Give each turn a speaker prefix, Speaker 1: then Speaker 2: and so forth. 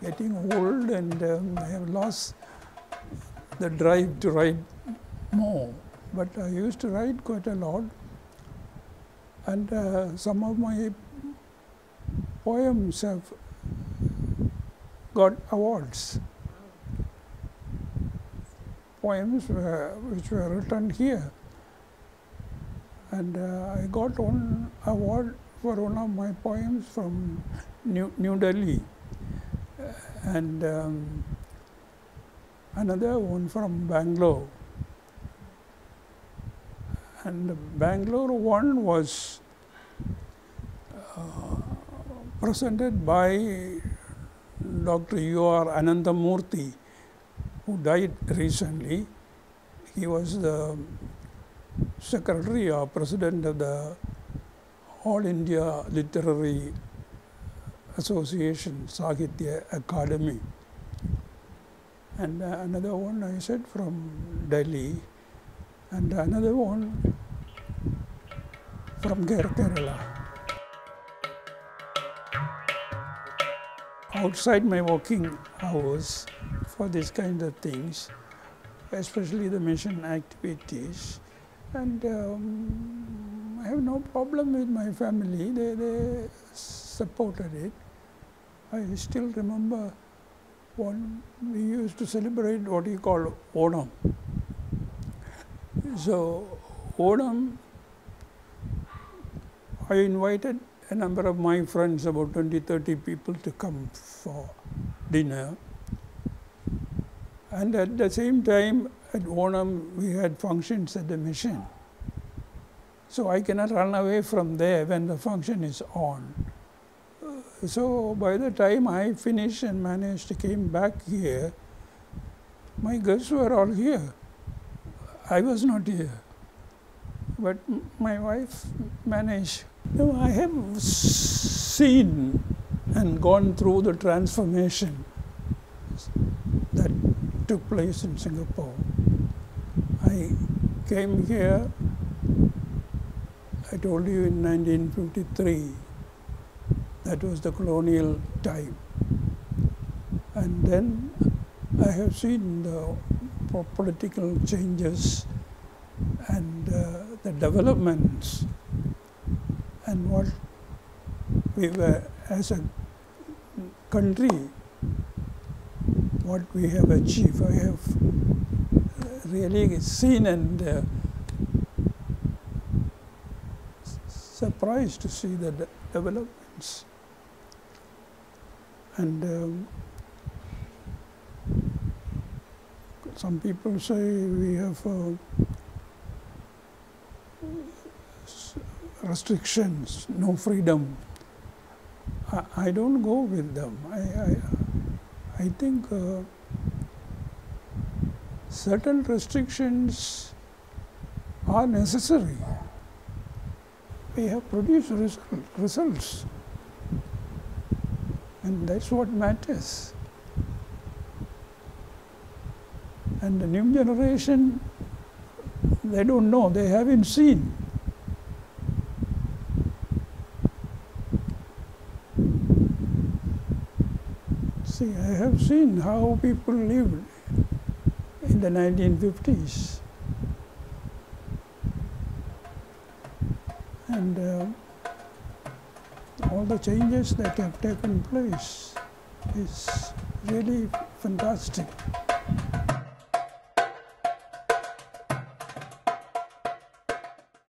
Speaker 1: getting old and um, I have lost the drive to write more. But I used to write quite a lot, and uh, some of my poems have got awards. Poems which were written here, and uh, I got one award for one of my poems from New, New Delhi and um, another one from Bangalore. And the Bangalore one was uh, presented by Dr. U.R. Ananthamurthy, who died recently. He was the secretary or president of the All India Literary Association, Sahitya Akademi. And uh, another one I said from Delhi, and another one from Kerala. Outside my working hours for these kind of things, especially the mission activities, and um, I have no problem with my family. They, they supported it. I still remember when we used to celebrate what you call Onam. So, Onam, I invited a number of my friends, about 20, 30 people to come for dinner. And at the same time, at Onam, we had functions at the mission. So I cannot run away from there when the function is on. So by the time I finished and managed to came back here, my guests were all here. I was not here. But my wife managed. No, I have seen and gone through the transformation took place in Singapore. I came here, I told you in 1953 that was the colonial time. And then I have seen the political changes and uh, the developments and what we were as a country, what we have achieved. I have really seen and uh, surprised to see the de developments. And um, some people say we have uh, restrictions, no freedom. I, I, don't go with them. I, I, I think uh, certain restrictions are necessary. We have produced results. And that's what matters. And the new generation, they don't know, they haven't seen. See, I have seen how people lived in the 1950s. And uh, all the changes that have taken place is really fantastic.